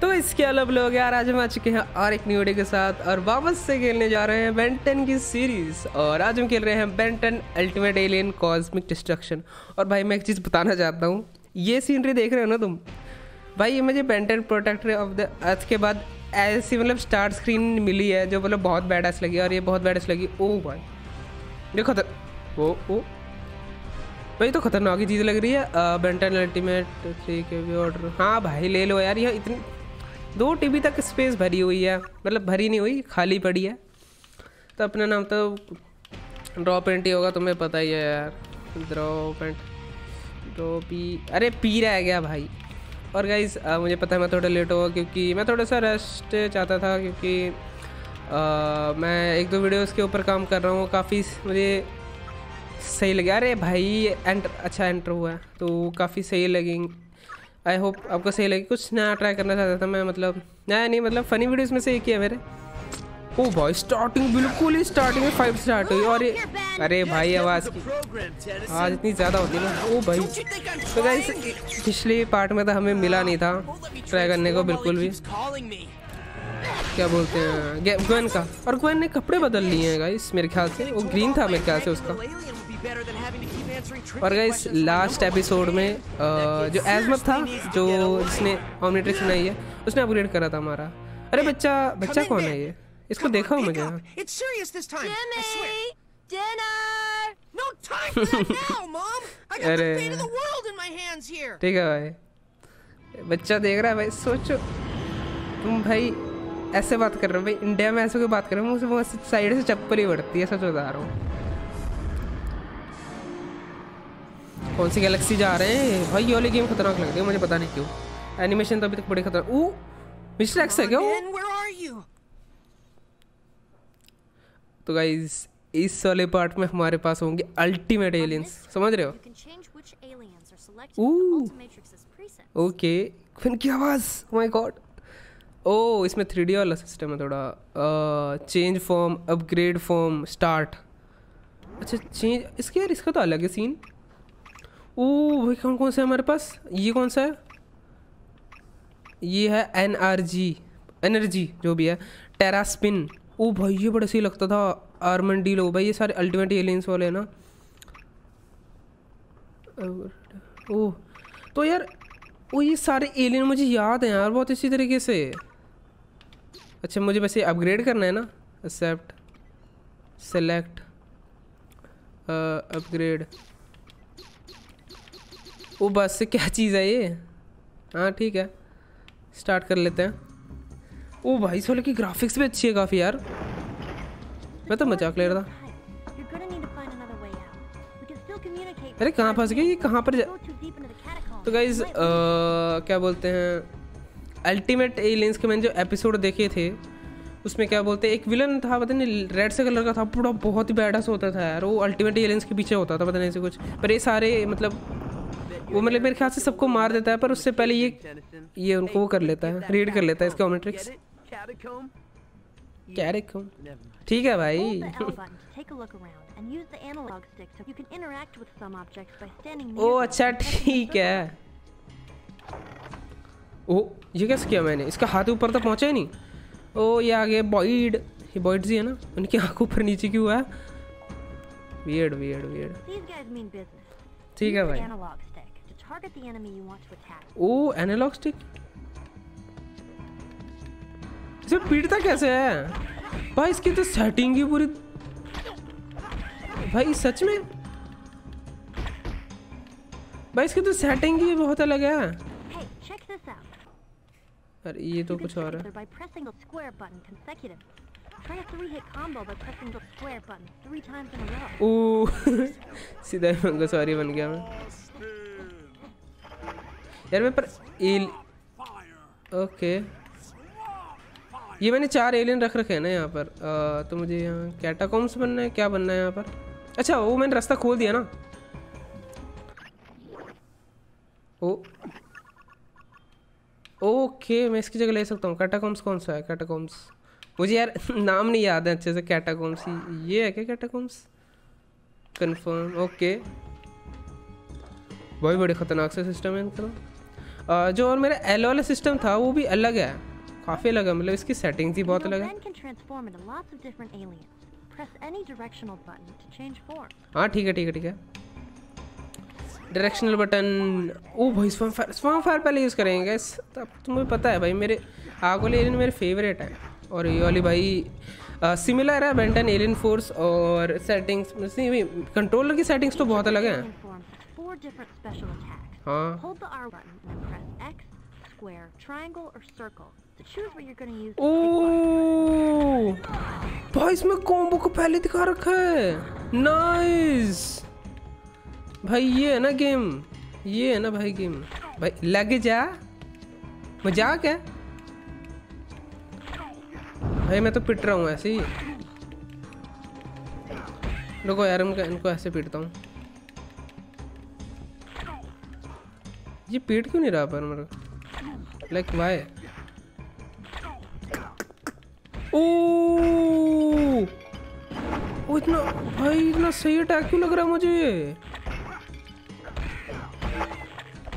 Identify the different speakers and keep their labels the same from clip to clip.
Speaker 1: तो इसके अलग लोग यार आज हम आ चुके हैं और एक न्यू के साथ और वापस से खेलने जा रहे हैं बेंटन की सीरीज़ और आज हम खेल रहे हैं Ben ten ultimate alien cosmic destruction और भाई मैं एक चीज़ बताना चाहता हूँ, ये सीनरी देख रहे हो ना तुम? भाई ये मुझे Ben ten protector of the Earth के बाद ऐसी मतलब स्टार्ट स्क्रीन मिली है जो मतलब बहुत बैड लगी और ये बहुत बैड लगी। ओ भाई देखो ओ ओ भाई तो खतरनाक ही चीज़ लग रही है बेंटन अल्टीमेट थ्री के भी ऑर्डर हाँ भाई ले लो यार, यह इतनी दो टीबी तक स्पेस भरी हुई है। मतलब भरी नहीं हुई खाली पड़ी है। तो अपना नाम तो ड्रॉ पेंट ही होगा तुम्हें पता ही है यार। ड्रॉ पेंट ड्रॉ पी अरे पी रह गया भाई। और गाइज़ मुझे पता है मैं थोड़ा लेट होगा क्योंकि मैं थोड़ा सा रेस्ट चाहता था क्योंकि आ, मैं एक दो वीडियोस के ऊपर काम कर रहा हूँ काफ़ी मुझे सही लगे। अरे भाई एंटर अच्छा एंटर हुआ है तो काफ़ी सही लगेंगे। आई होप आपको सही लगे। कुछ नया ट्राई करना चाहता था मैं मतलब नया नहीं मतलब फ़नी वीडियोस में से एक ही है मेरे। ओ भाई स्टार्टिंग बिल्कुल ही स्टार्टिंग में फाइव स्टार्ट हुई। और ये अरे भाई, आवाज़ की आवाज़ इतनी ज़्यादा होती है ना। ओ भाई तो गाइस पिछले पार्ट में तो हमें मिला नहीं था ट्राई करने को बिल्कुल भी। क्या बोलते हैं? ग्वेन का। और ग्वेन ने कपड़े बदल लिए हैं गाइस मेरे ख्याल से। वो ग्रीन था मेरे ख्याल से उसका। और गाइस लास्ट एपिसोड में जो एजमत था जो जिसने ऑमनीट्रिक्स बनाई है उसने अपग्रेड करा था हमारा। अरे बच्चा बच्चा कौन है ये? इसको देखा हूँ मुझे अरे। ठीक है भाई। बच्चा देख रहा है भाई सोचो। तुम भाई ऐसे बात कर रहे हो भाई इंडिया में ऐसे कोई बात कर रहे हो मुझे साइड से चप्पल ही बढ़ती है सच बता रहा हूँ। कौन सी गैलेक्सी जा रहे हैं? भाई ये वाली गेम खतरनाक लग रही है मुझे पता नहीं क्यों। एनिमेशन तो अभी तक बड़ी खतरनाक ओ मिस्टर एक्स है क्या तो गाइस इस वाले पार्ट में हमारे पास होंगे अल्टीमेट एलियंस समझ रहे हो? ओके फिर की आवाज़। माय गॉड ओ इसमें थ्री वाला सिस्टम है थोड़ा। Change form upgrade form start अच्छा चेंज इसके यार इसका तो अलग है सीन ओ भाई कौन कौन सा है हमारे पास? ये कौन सा है? ये है एन आर जी एनर्जी जो भी है टेरास्पिन ओ भाई, ये बड़ा सही लगता था आर्मन लो भाई, ये सारे अल्टीमेट एलियंस वाले हैं ना। ओ तो यार वो ये सारे एलियन मुझे याद हैं यार, बहुत इसी तरीके से। अच्छा मुझे वैसे अपग्रेड करना है ना? एक्सेप्ट सेलेक्ट अपग्रेड वो बस से क्या चीज़ है ये? हाँ ठीक है। स्टार्ट कर लेते हैं। ओ भाई सोले की ग्राफिक्स भी अच्छी है काफ़ी यार। मैं तो मज़ाक ले रहा था। अरे, कहाँ फंस गए ये कहाँ पर जा तो गाइज़ क्या बोलते हैं? अल्टीमेट एलियंस के मैंने जो एपिसोड देखे थे, उसमें क्या बोलते हैं? एक विलन था, पता नहीं रेड से कलर का था, पूरा बहुत ही बैडस होता था यार। वो अल्टीमेट एलियंस के पीछे होता था, पता नहीं ऐसे कुछ। पर ये सारे मतलब वो मतलब मेरे ख्याल से सबको मार देता है पर उससे पहले ये ये उनको वो कर लेता है रीड कर लेता है इसका ओमेट्रिक्स कैरिकम ठीक है भाई। ओ अच्छा ठीक है। ओ ये कैसे किया मैंने? इसका हाथ ऊपर तक पहुँचा ही नहीं? ओ ये आगे बॉइड ये बॉइड ही है ना? उनकी आँख ऊपर नीचे क्यों हुआ? है वियर्ड वियर्ड वियर्ड ठीक है भाई। ओ एनालॉग स्टिक इसे पीटता कैसे है? भाई इसकी तो सेटिंग ही पूरी भाई सच में? भाई इसकी तो सेटिंग ही बहुत अलग है। अरे ये तो कुछ और है। ओ सीधा मंगो सॉरी बन गया मैं। यार मैं पर एल ओके। ये मैंने चार एलियन रख रखे हैं ना यहाँ पर। आ, तो मुझे यहाँ कैटाकॉम्स बनना है क्या बनना है यहाँ पर? अच्छा वो मैंने रास्ता खोल दिया ना। ओ। ओके मैं इसकी जगह ले सकता हूँ। कैटाकॉम्स कौन सा है? कैटाकॉम्स मुझे यार नाम नहीं याद है अच्छे से। कैटाकॉम्स ये है क्या कैटाकॉम्स कंफर्म ओके बहुत बड़े ख़तरनाक से सिस्टम है इनका। जो और मेरा एल वाला सिस्टम था वो भी अलग है। काफ़ी अलग है मतलब इसकी सेटिंग्स ही बहुत अलग है। हाँ ठीक है ठीक है ठीक है। डायरेक्शनल बटन ओ भाई स्वम फायर स्वम फायर पहले यूज़ करेंगे गैस तब तुम्हें पता है भाई मेरे आग वाले एलियन मेरे फेवरेट हैं। और ये वाली भाई सिमिलर है बेंटन एलियन फोर्स और सेटिंग्स कंट्रोलर की सेटिंग्स तो बहुत अलग हैं। हाँ ओ भाई इसमें कॉम्बो को पहले दिखा रखा है। नाइस भाई ये है ना गेम ये है ना भाई गेम भाई लग जा। मज़ाक है? भाई मैं तो पिट रहा हूँ ऐसे ही। रुको यार इनको ऐसे पीटता हूँ। ये पीट क्यों नहीं रहा पर मेरे लाइक वाई ओ इतना, भाई, इतना सही अटैक क्यों लग रहा है मुझे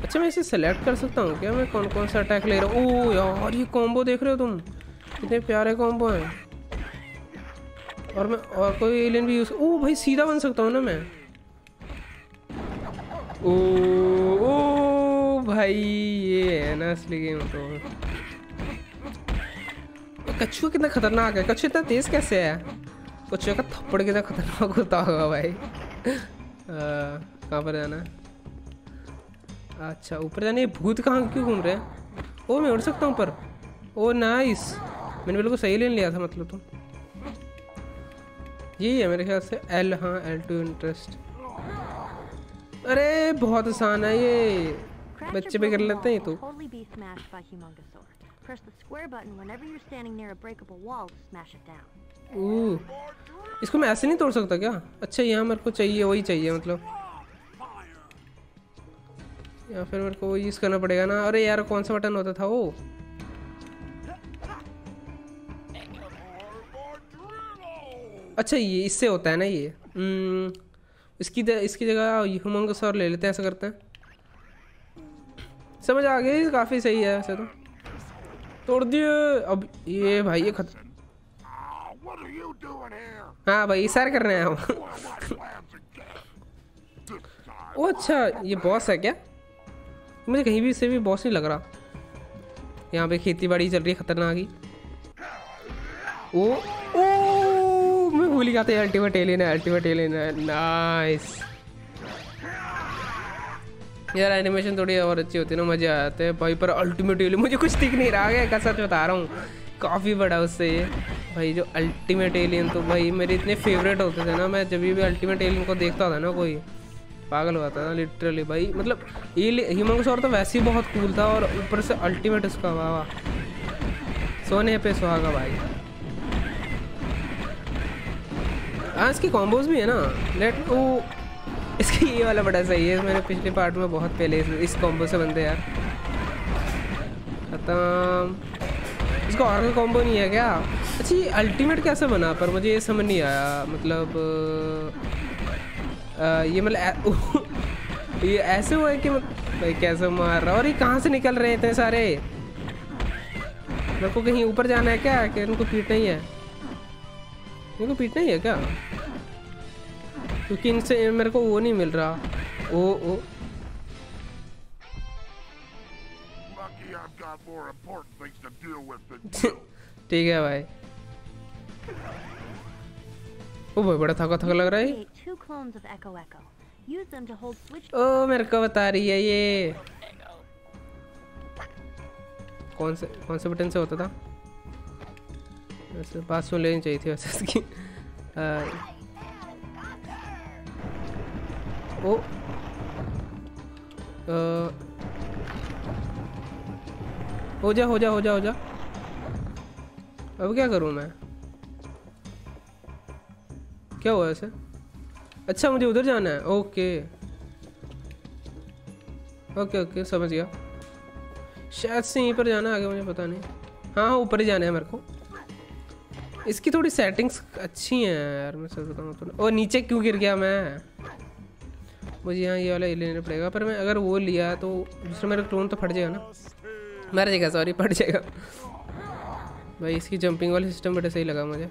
Speaker 1: अच्छा मैं इसे सेलेक्ट कर सकता हूँ क्या? मैं कौन कौन सा अटैक ले रहा हूँ? ओ यार, ये कॉम्बो देख रहे हो तुम? कितने प्यारे कॉम्बो हैं। और मैं, और कोई एलियन भी यूज़ ओ भाई, सीधा बन सकता हूँ ना मैं? ओ ओ भाई, ये है ना असली गेम तो। कछुआ कितना खतरनाक है। कछुआ इतना तेज कैसे है? कछुआ का थप्पड़ कितना खतरनाक होता होगा भाई। कहाँ पर जाना है? अच्छा ऊपर जाने भूत कहाँ क्यों घूम रहे हैं? ओ, मैं उड़ सकता हूँ ऊपर। ओ नाइस मैंने बिल्कुल सही लेन लिया था मतलब तो। यही है मेरे ख्याल से एल हाँ एल टू इंटरेस्ट अरे, बहुत आसान है ये। बच्चे भी कर लेते हैं तो। Press the square button whenever you're standing near a breakable wall to smash it down. Ooh. इसको मैं ऐसे नहीं तोड़ सकता क्या? अच्छा यहाँ मेरे को चाहिए वही चाहिए मतलब। या फिर मेरे को यूज़ करना पड़ेगा ना। अरे यार कौन सा बटन होता था वो? अच्छा ये इससे होता है ना ये। हम्म, इसकी इसकी जगह ह्यूमंगस और ले लेते हैं ऐसा करते हैं। समझ आ गई काफ़ी सही है ऐसे तो। तोड़ दिए, अब ये भाई, ये खत हाँ भाई इशार कर रहे हैं। हम ओ अच्छा ये बॉस है क्या? मुझे कहीं भी से भी बॉस नहीं लग रहा। यहाँ पे खेती बाड़ी चल रही है, खतरनाक ही। ओ ओ, मैं भूल गया था अल्टीमेट एलियन है अल्टीमेट एलियन है। नाइस यार एनिमेशन थोड़ी और अच्छी होती है ना, मज़े आते हैं। भाई, पर अल्टीमेट मुझे कुछ दिख नहीं रहा। है क्या सच बता रहा हूँ। काफ़ी बड़ा उससे ये। भाई, जो अल्टीमेट एलियन तो भाई, मेरे इतने फेवरेट होते थे ना, मैं जब भी अल्टीमेट एलियन को देखता था ना कोई, पागल हुआ था ना लिटरली भाई। मतलब ये हिमंगसौर तो वैसे ही बहुत कूल था, और ऊपर से अल्टीमेट उसका, वाह वाह। सोने पे सुहागा, भाई। हाँ इसकी कॉम्बोज भी है ना। लेट ओ इसकी ये वाला बड़ा सही है मैंने पिछले पार्ट में बहुत पहले इस कॉम्बो से बनते यार। खत्म। इसका और कॉम्बो नहीं है क्या? अच्छा ये अल्टीमेट कैसे बना? पर मुझे ये समझ नहीं आया मतलब आ, ये मतलब ये ऐसे हुआ है कि भाई कैसे मार रहा और ये कहाँ से निकल रहे इतने सारे? मेरे को कहीं ऊपर जाना है क्या? कि इनको पीटना ही है। इनको पीटना ही है क्या? क्योंकि इनसे मेरे को वो नहीं मिल रहा। ओ ओ ठीक है भाई। ओ भाई बड़ा थका थका लग रहा है। ओ मेरे को बता रही है ये। कौन से कौन से बटन से होता था? वैसे बात सुन लेनी चाहिए थी वैसे इसकी ओ। हो जा हो जा हो जा हो जा। अब क्या करूँ मैं? क्या हुआ ऐसे? अच्छा मुझे उधर जाना है। ओके। ओके ओके, समझ गया। शायद से यहीं पर जाना आगे मुझे पता नहीं। हाँ हाँ ऊपर ही जाना है मेरे को। इसकी थोड़ी सेटिंग्स अच्छी हैं यार, मैं सच बताऊँ तो। और नीचे क्यों गिर गया मैं? मुझे यहाँ ये वाला लेना पड़ेगा। पर मैं अगर वो लिया तो दूसरा मेरा क्लोन तो फट जाएगा ना। मर जाएगा सॉरी फट जाएगा। भाई इसकी जंपिंग वाला सिस्टम बड़ा सही लगा मुझे।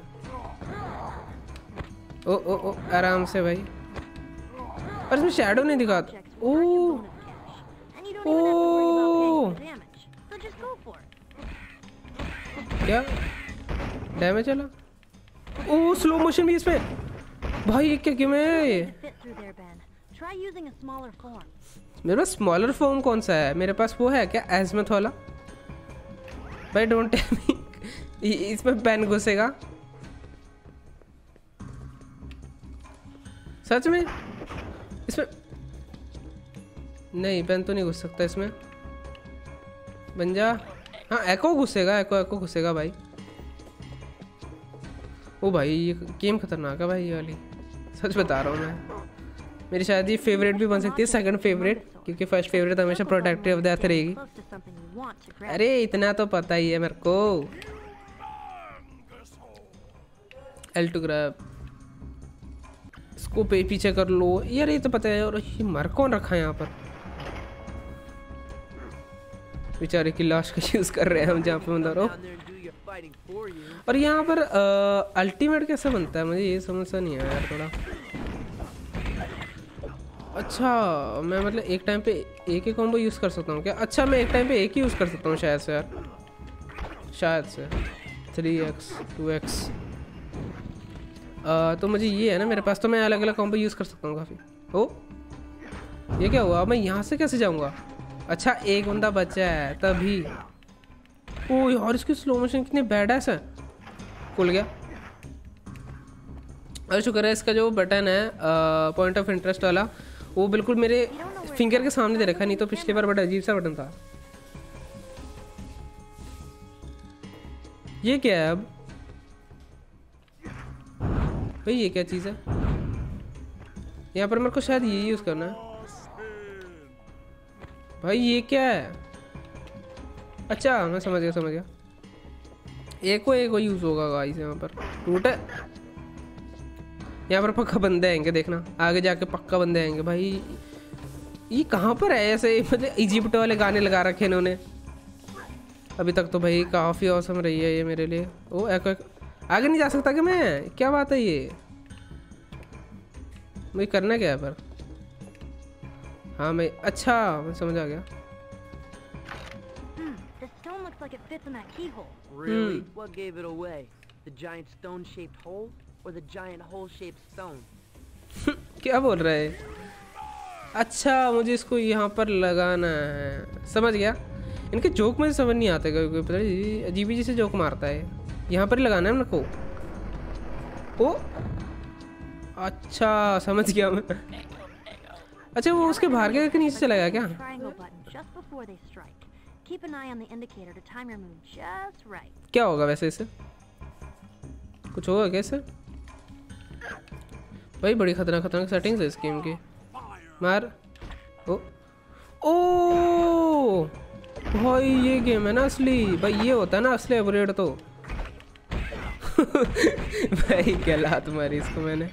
Speaker 1: ओ ओ ओ, आराम से भाई। और इसमें शैडो नहीं
Speaker 2: Checks
Speaker 1: ओ
Speaker 2: it.
Speaker 1: क्या? डैमेज चला ओ स्लो मोशन भी इसमें। भाई, ये क्या गेम है?
Speaker 2: Try using a smaller form.
Speaker 1: मेरे पास स्मॉलर फॉर्म कौन सा है? मेरे पास वो है क्या? एजमथ वाला? भाई डोंट टेल मी इसमें पेन घुसेगा। सच में? इसमें नहीं पेन तो नहीं घुस सकता इसमें। बन जा। हाँ एको घुसेगा एको एको घुसेगा भाई। ओ भाई, ये गेम खतरनाक है भाई ये वाली। सच बता रहा हूँ मैं। मेरी शायद ये फेवरेट भी बन सकती है सेकंड फेवरेट क्योंकि फ़र्स्ट फेवरेट हमेशा प्रोटेक्टिव ऑफ़ द अर्थ रहेगी. अरे, इतना तो पता ही है मेरे को। एल टू ग्रैब इसको पे पीछे कर लो। यार, ये तो पता है, और ये मर कौन रखा है यहाँ पर? बेचारे की लाश का यूज़ कर रहे हैं हम जहाँ पे
Speaker 3: you.
Speaker 1: और यहाँ पर अल्टीमेट कैसे बनता है? मुझे ये समझ नहीं आया यार थोड़ा। अच्छा मैं मतलब एक टाइम पे एक ही कॉम्बो यूज़ कर सकता हूँ क्या? अच्छा मैं एक टाइम पे एक ही यूज़ कर सकता हूँ शायद से यार। शायद से। थ्री एक्स टू एक्स तो मुझे ये है ना, मेरे पास तो मैं अलग अलग कॉम्बो यूज़ कर सकता हूँ काफ़ी। ओ? ये क्या हुआ? मैं यहाँ से कैसे जाऊँगा? अच्छा एक बंदा बचा है, तभी। ओ यार, इसकी स्लो मोशन कितनी बैड है। सर खुल गया। और शुक्र है, इसका जो बटन है पॉइंट ऑफ़ इंटरेस्ट वाला वो बिल्कुल मेरे फिंगर के सामने दे रखा नहीं तो पिछली बार बड़ा अजीब सा बटन था। ये क्या है अब? भाई, ये क्या चीज़ है? यहाँ पर मेरे को शायद ये यूज़ करना है। भाई, ये क्या है? अच्छा मैं समझ गया समझ गया। एक को एक को यूज़ होगा गाइस यहाँ पर। टूटे। यहाँ पर पक्का बंदे आएँगे देखना। आगे जाके पक्का बंदे आएँगे। भाई ये कहाँ पर है ऐसे? मतलब इजिप्ट वाले गाने लगा रखे इन्होंने। अभी तक तो भाई काफ़ी औसम रही है ये मेरे लिए। ओ एक, एक आगे नहीं जा सकता कि मैं? क्या बात है ये? मुझे करना क्या है पर? हाँ मैं अच्छा मैं समझ आ गया।
Speaker 2: Hmm.
Speaker 3: Really? What gave it away? The giant stone-shaped hole? Or the giant hole-shaped stone?
Speaker 1: क्या बोल रहा है? अच्छा मुझे इसको यहाँ पर लगाना है। समझ गया? इनके जोक मुझे समझ नहीं आते कभी कभी पता नहीं अजीब से जोक मारता है। यहाँ पर ही लगाना है मेरे को? ओ अच्छा समझ गया मैं। अच्छा वो उसके बाहर के नीचे चला गया क्या.
Speaker 2: Keep an eye on the indicator to time your move just right.
Speaker 1: क्या होगा वैसे इससे कुछ होगा क्या इससे भाई बड़ी खतरनाक खतरनाक सेटिंग्स है इस गेम की। मार। ओ। ओ! भाई ये गेम है ना असली। भाई ये होता है ना असली अपग्रेड तो। भाई क्या लात मारी इसको मैंने।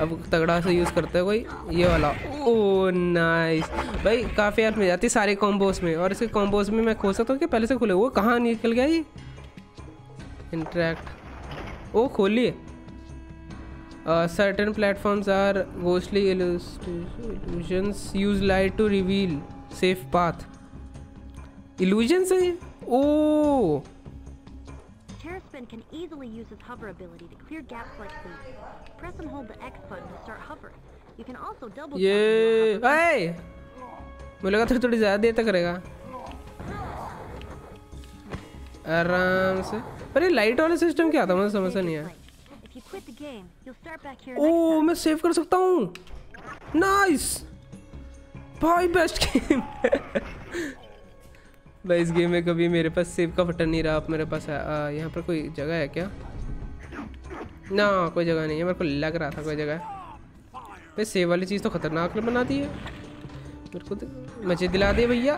Speaker 1: अब तगड़ा से यूज़ करते हैं कोई? ये वाला। ओ नाइस भाई काफ़ी यार मिल जाती सारे कॉम्बोस में। और इसके कॉम्बोस में मैं खोल सकता हूँ कि पहले से खुले वो कहाँ निकल गया ये? इंट्रैक्ट ओ खोलिए certain platforms are ghostly illusions use light to reveal safe path illusions है ये ओ
Speaker 2: Terraspin can easily use his hover ability to clear gaps like these. Press and hold the X button to start hovering. You can also double
Speaker 1: ये. ए मुझे लगा था थोड़ी ज़्यादा देर तक रहेगा आराम से अरे लाइट वाला सिस्टम क्या था मुझे समझ नहीं आया ओ मैं सेव कर सकता हूँ। नाइस भाई बेस्ट गेम भाई इस गेम में कभी मेरे पास सेव का बटन नहीं रहा। अब मेरे पास यहाँ पर कोई जगह है क्या? ना कोई जगह नहीं है। मेरे को लग रहा था कोई जगह भाई सेव वाली चीज़ तो खतरनाक बना दी है। मेरे को तो मज़े दिला दिए भैया।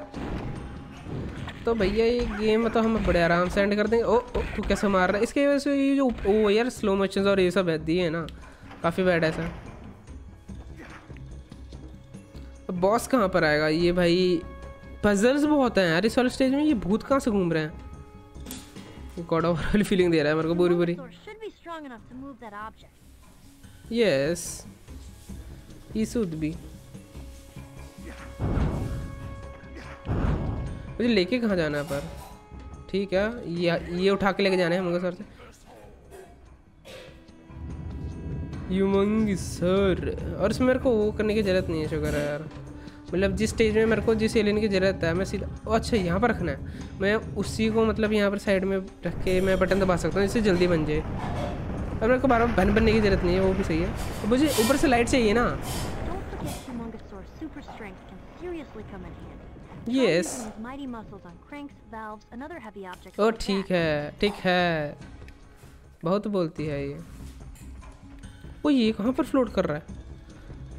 Speaker 1: तो भैया ये गेम तो हम बड़े आराम से एंड कर देंगे ओ, ओ तू कैसे मार रहा है? इसके वजह से ये जो ओ यार स्लो मोशन और ये सब है दिए है ना। काफ़ी बैड है सर तो बॉस कहाँ पर आएगा? ये भाई पजल्स बहुत हैं यार इस वाले स्टेज में। ये भूत कहाँ से घूम रहे हैं? गॉड ऑफ़ वाली फीलिंग दे रहा है मेरे को बुरी बुरी
Speaker 2: Sword should be strong
Speaker 1: मुझे लेके कहाँ जाना है पर? ठीक है, ये ये उठा के लेके जाना है मुझे सर से। यूमंग सर और इसमें मेरे को वो करने की ज़रूरत नहीं है, शुक्र है यार। मतलब जिस स्टेज में मेरे को जिस एलियन की ज़रूरत है, मैं सीधा अच्छा यहाँ पर रखना है। मैं उसी को मतलब यहाँ पर साइड में रख के मैं बटन दबा सकता हूँ जिससे जल्दी बन जाए। और मेरे को बार बार बन बनने की ज़रूरत नहीं है, वो भी सही है। तो मुझे ऊपर से लाइट चाहिए ना।
Speaker 2: यस
Speaker 1: ओ
Speaker 2: oh,
Speaker 1: ठीक है ठीक है। बहुत बोलती है ये। वो ये कहाँ पर फ्लोट कर रहा है?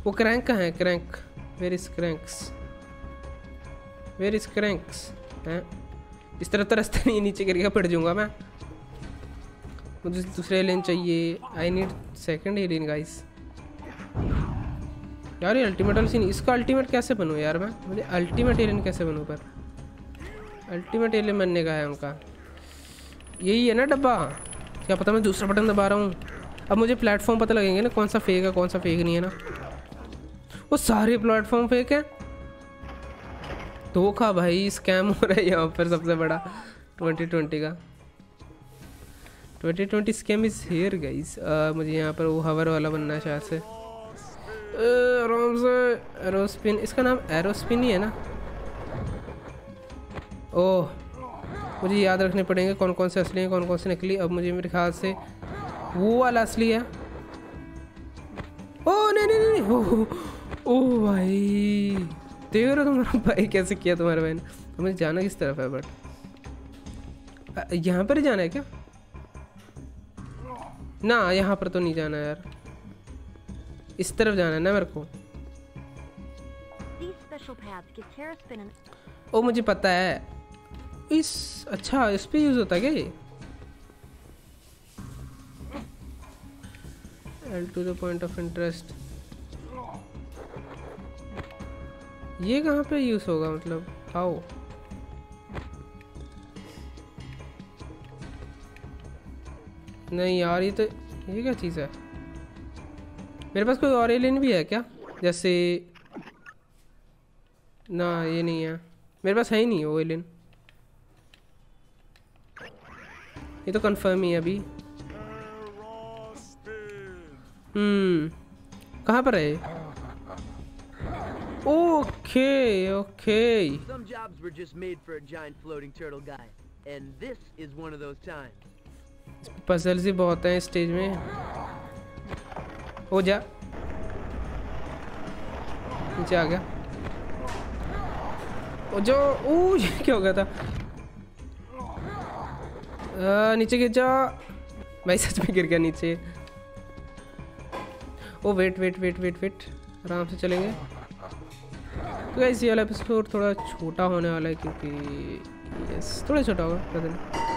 Speaker 1: वो क्रैंक कहाँ है? Crank where is cranks where is cranks हैं? इस तरह तो रास्ते नहीं नीचे करके पड़ जाऊँगा मैं। मुझे दूसरे एलियन चाहिए। I need second alien guys यार ये अल्टीमेट वाली सीन इसका अल्टीमेट कैसे बनूँ यार मैं? मुझे अल्टीमेट एलियन कैसे बनूँ पर? अल्टीमेट एलियन बनने का है उनका। यही है ना डब्बा? क्या पता मैं दूसरा बटन दबा रहा हूँ। अब मुझे प्लेटफॉर्म पता लगेंगे ना कौन सा फेक है, कौन सा फेक नहीं है ना। वो सारे प्लेटफॉर्म फेक है। धोखा भाई स्कैम हो रहा है यहाँ पर सबसे बड़ा। 2020 का। 2020 स्कैम इज़ हेयर गाइस मुझे यहाँ पर वो हवर वाला बनना है शायद से। एरोस्पिन इसका नाम एरोस्पिन ही है ना? ओह, मुझे याद रखने पड़ेंगे कौन कौन से असली हैं कौन कौन से नकली। अब मुझे मेरे ख्याल से वो वाला असली है। ओह, नहीं नहीं नहीं ओ ओ भाई, देख रहे तुम्हारा भाई कैसे किया तुम्हारे भाई ने अब मुझे जाना किस तरफ़ है बट यहाँ पर जाना है क्या? ना, यहाँ पर तो नहीं जाना यार। इस तरफ़ जाना है ना मेरे को? ओ मुझे पता है। इस अच्छा इस पे यूज़ होता है क्या ये? L to the point of interest ये कहाँ पे यूज़ होगा मतलब? हाउ नहीं यार ये तो ये क्या चीज़ है? मेरे पास कोई और एलियन भी है क्या? जैसे ना ये नहीं है। मेरे पास है ही नहीं वो एलियन ये तो कंफर्म ही है अभी। हम्म कहाँ पर है okay okay
Speaker 3: Some jobs were just made for a giant floating turtle guy. And this is one of those times.
Speaker 1: Puzzles ही बहुत हैं स्टेज में। हो जा। नीचे आ गया। ओ जो ओ ये क्या हो गया था? आ, नीचे गिर जा। भाई सच में गिर गया नीचे। ओ wait wait wait wait wait आराम से चलेंगे। तो ये वाला एपिसोड थोड़ा छोटा होने वाला है क्योंकि यस थोड़ा छोटा होगा पता नहीं।